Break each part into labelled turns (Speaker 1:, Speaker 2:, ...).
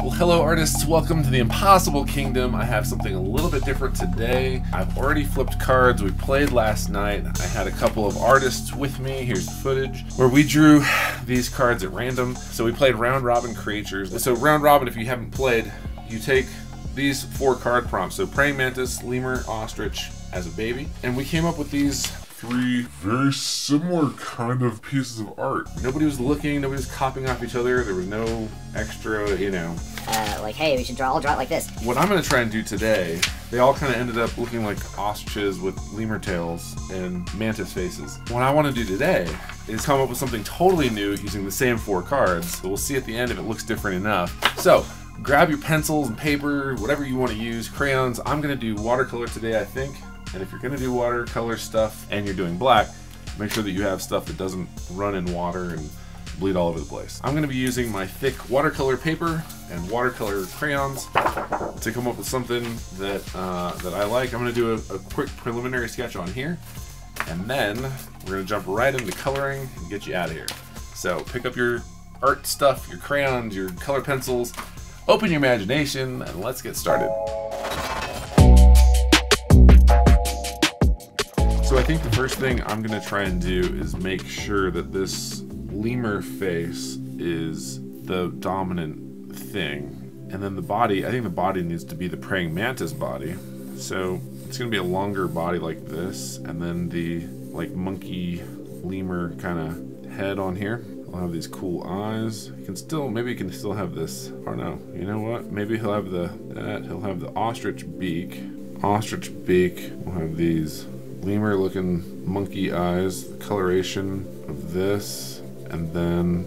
Speaker 1: Well, hello artists, welcome to the Impossible Kingdom. I have something a little bit different today. I've already flipped cards. We played last night. I had a couple of artists with me. Here's the footage where we drew these cards at random. So we played round robin creatures. So round robin, if you haven't played, you take these four card prompts. So praying mantis, lemur, ostrich as a baby. And we came up with these three very similar kind of pieces of art. Nobody was looking, nobody was copying off each other. There was no extra, you know,
Speaker 2: uh, like, hey, we should draw, I'll draw it like this.
Speaker 1: what I'm going to try and do today, they all kind of ended up looking like ostriches with lemur tails and mantis faces. What I want to do today is come up with something totally new using the same four cards. So we'll see at the end if it looks different enough. So grab your pencils and paper, whatever you want to use, crayons. I'm going to do watercolor today, I think. And if you're to do watercolor stuff and you're doing black, make sure that you have stuff that doesn't run in water and bleed all over the place. I'm to be using my thick watercolor paper and watercolor crayons to come up with something that uh, that I like. I'm to do a, a quick preliminary sketch on here, and then we're to jump right into coloring and get you out of here. So pick up your art stuff, your crayons, your color pencils, open your imagination, and let's get started. Think the first thing I'm gonna try and do is make sure that this lemur face is the dominant thing. And then the body, I think the body needs to be the praying mantis body. So it's gonna be a longer body like this, and then the like monkey lemur kind of head on here. He'll have these cool eyes. You can still, maybe you can still have this. I don't know. You know what? Maybe he'll have the that. He'll have the ostrich beak. Ostrich beak. We'll have these lemur looking monkey eyes, the coloration of this, and then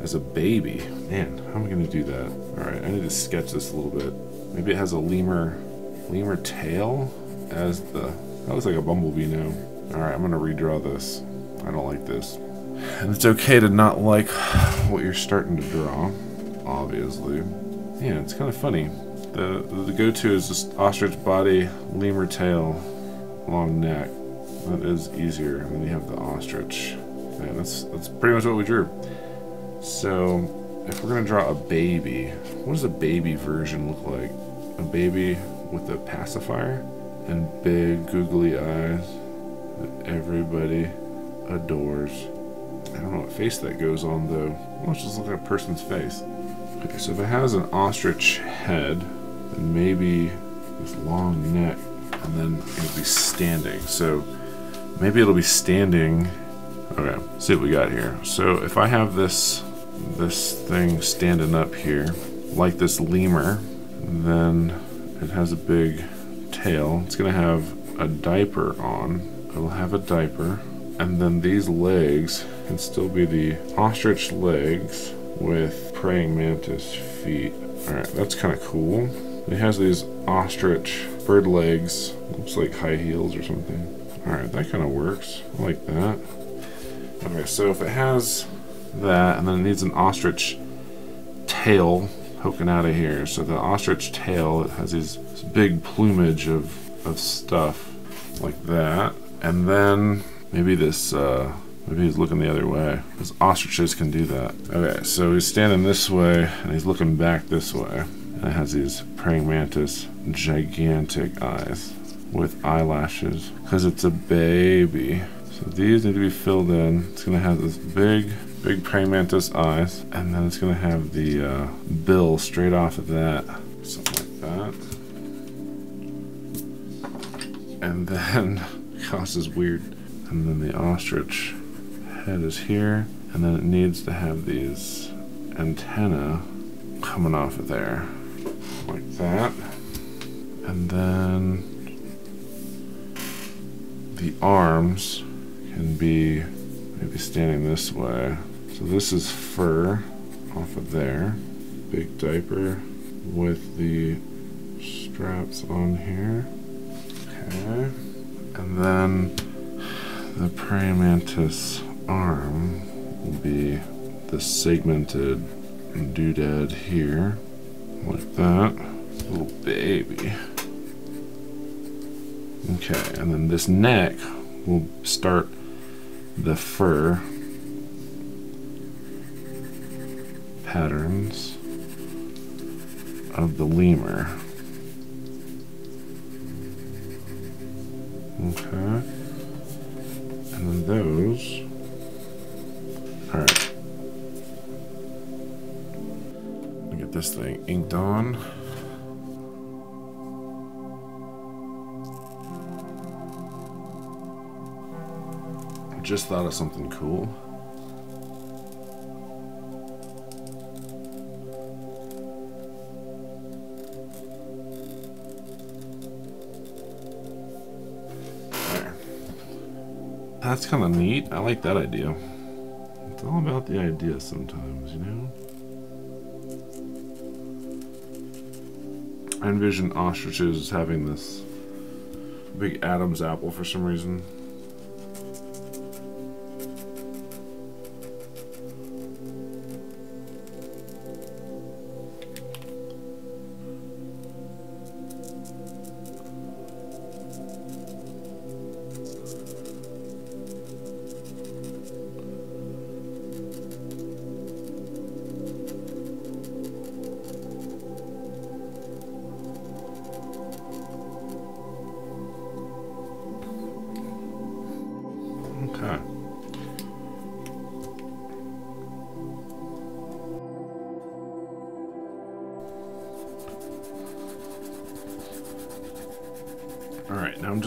Speaker 1: as a baby. Man, how am I gonna do that? Alright, I need to sketch this a little bit. Maybe it has a lemur lemur tail as the that looks like a bumblebee now. Alright, I'm gonna redraw this. I don't like this. And it's okay to not like what you're starting to draw, obviously. Yeah, it's kind of funny. The the go-to is just ostrich body, lemur tail, long neck. That is easier. And then you have the ostrich. Yeah, that's that's pretty much what we drew. So if we're gonna draw a baby, what does a baby version look like? A baby with a pacifier and big googly eyes that everybody adores. I don't know what face that goes on though. Let's just look at a person's face. Okay, so if it has an ostrich head, then maybe this long neck and then it'll be standing. So maybe it'll be standing. Okay, see what we got here. So if I have this this thing standing up here, like this lemur, then it has a big tail. It's gonna have a diaper on. It'll have a diaper, and then these legs can still be the ostrich legs with praying mantis feet. All right, that's kind of cool. It has these ostrich bird legs. Looks like high heels or something. Alright, that kind of works. I like that. Okay, so if it has that, and then it needs an ostrich tail poking out of here. So the ostrich tail, it has these big plumage of, of stuff like that. And then maybe this, uh, maybe he's looking the other way. Because ostriches can do that. Okay, so he's standing this way, and he's looking back this way. It has these praying mantis gigantic eyes with eyelashes because it's a baby. So these need to be filled in. It's gonna have this big, big praying mantis eyes, and then it's gonna have the uh, bill straight off of that, something like that. And then, gosh, is weird. And then the ostrich head is here, and then it needs to have these antenna coming off of there, like that. And then the arms can be maybe standing this way. So this is fur off of there. Big diaper with the straps on here. Okay. And then the praying mantis arm will be the segmented doodad here, like that. Little baby. Okay, and then this neck will start the fur patterns of the lemur. Okay. This thing inked on. Just thought of something cool. That's kind of neat. I like that idea. It's all about the idea sometimes, you know? I envision ostriches having this big Adam's apple for some reason.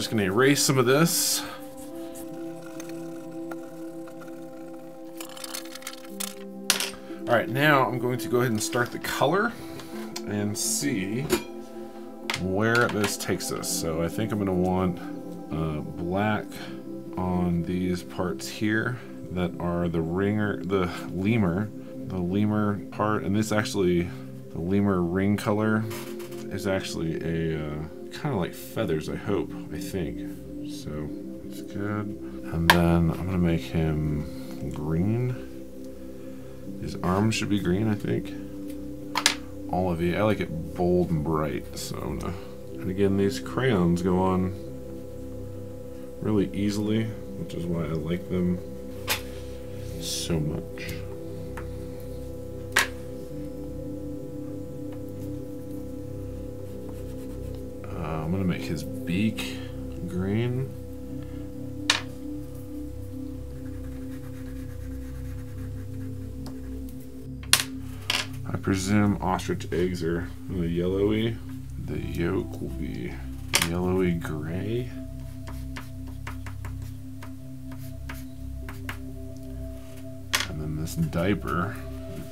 Speaker 1: Just gonna erase some of this. All right, now I'm going to go ahead and start the color and see where this takes us. So I think I'm gonna want uh, black on these parts here that are the ringer, the lemur, the lemur part, and this actually, the lemur ring color is actually a uh, kind of like feathers, I hope, I think. So it's good. And then I'm gonna make him green. His arms should be green, I think. All of you, I like it bold and bright, so and again, these crayons go on really easily, which is why I like them so much. Beak green. I presume ostrich eggs are the yellowy. The yolk will be yellowy gray. And then this diaper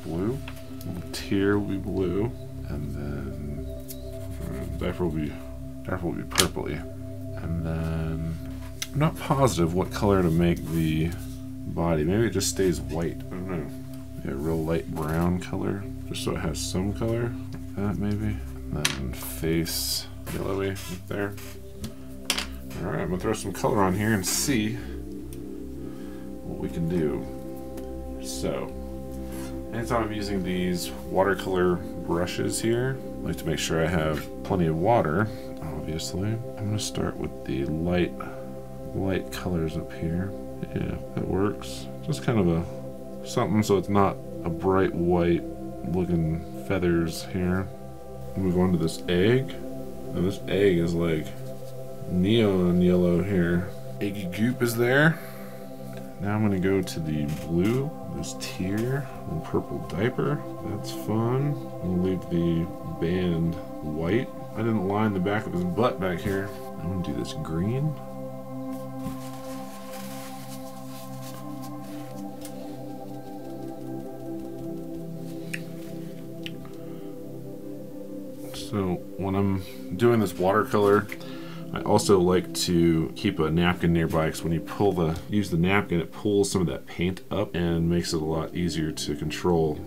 Speaker 1: blue. Little tear will be blue. And then uh, diaper will be diaper will be purpley. And then I'm not positive what color to make the body. Maybe it just stays white. I don't know. Maybe a real light brown color, just so it has some color. Like that maybe. And then face yellowy up there. Alright, I'm gonna throw some color on here and see what we can do. So, anytime I'm using these watercolor brushes here, I like to make sure I have plenty of water, obviously. I'm gonna start with the light, light colors up here. Yeah, that works. Just kind of a, something so it's not a bright white looking feathers here. Move on to this egg. Now this egg is like neon yellow here. Eggy goop is there. Now I'm gonna go to the blue, this tear, and purple diaper. That's fun. I'm gonna leave the band white. I didn't line the back of his butt back here. I'm gonna do this green. So when I'm doing this watercolor, I also like to keep a napkin nearby because when you pull the use the napkin, it pulls some of that paint up and makes it a lot easier to control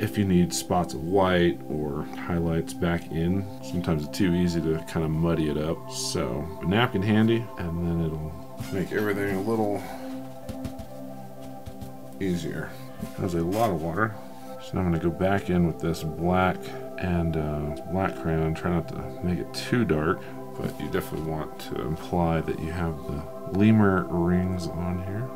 Speaker 1: if you need spots of white or highlights back in. Sometimes it's too easy to kind of muddy it up. So a napkin handy, and then it'll make everything a little easier. Has a lot of water, so I'm going to go back in with this black and uh, black crayon. Try not to make it too dark but you definitely want to imply that you have the lemur rings on here.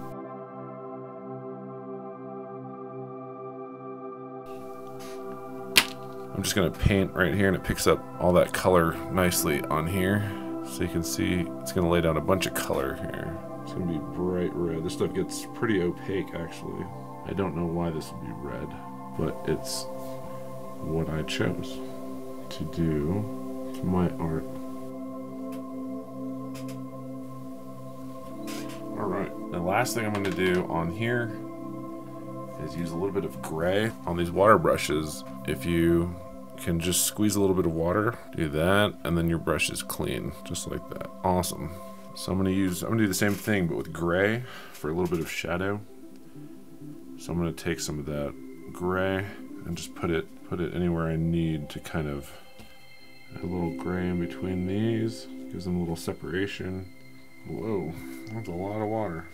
Speaker 1: I'm just gonna paint right here and it picks up all that color nicely on here. So you can see it's gonna lay down a bunch of color here. It's gonna be bright red. This stuff gets pretty opaque actually. I don't know why this would be red, but it's what I chose to do for my art. Alright, the last thing I'm gonna do on here is use a little bit of gray on these water brushes. If you can just squeeze a little bit of water, do that, and then your brush is clean, just like that. Awesome. So I'm gonna use, I'm gonna do the same thing, but with gray for a little bit of shadow. So I'm gonna take some of that gray and just put it, put it anywhere I need to kind of a little gray in between these. Gives them a little separation. Whoa, that's a lot of water.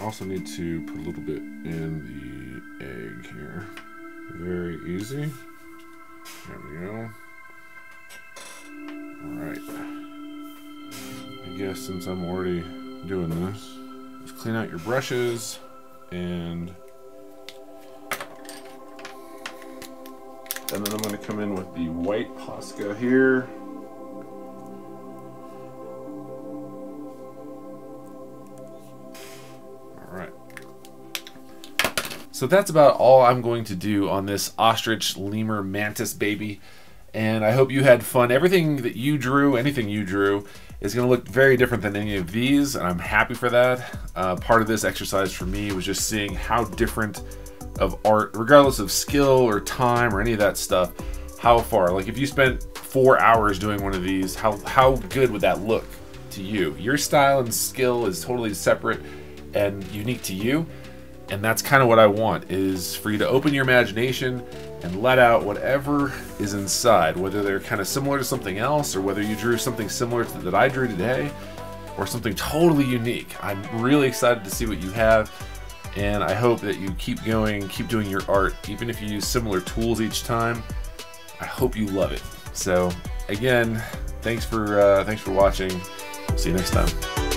Speaker 1: I also need to put a little bit in the egg here. Very easy. There we go. Alright. I guess since I'm already doing this, just clean out your brushes and and then I'm going to come in with the white Posca here. So that's about all I'm going to do on this ostrich lemur mantis baby. And I hope you had fun. Everything that you drew, anything you drew, is going to look very different than any of these, and I'm happy for that. Uh, part of this exercise for me was just seeing how different of art, regardless of skill or time or any of that stuff, how far. Like if you spent four hours doing one of these, how how good would that look to you? Your style and skill is totally separate and unique to you. And that's kind of what I want is for you to open your imagination and let out whatever is inside, whether they're kind of similar to something else or whether you drew something similar to that I drew today or something totally unique. I'm really excited to see what you have and I hope that you keep going, keep doing your art, even if you use similar tools each time. I hope you love it. So again, thanks for uh, thanks for watching. See you next time.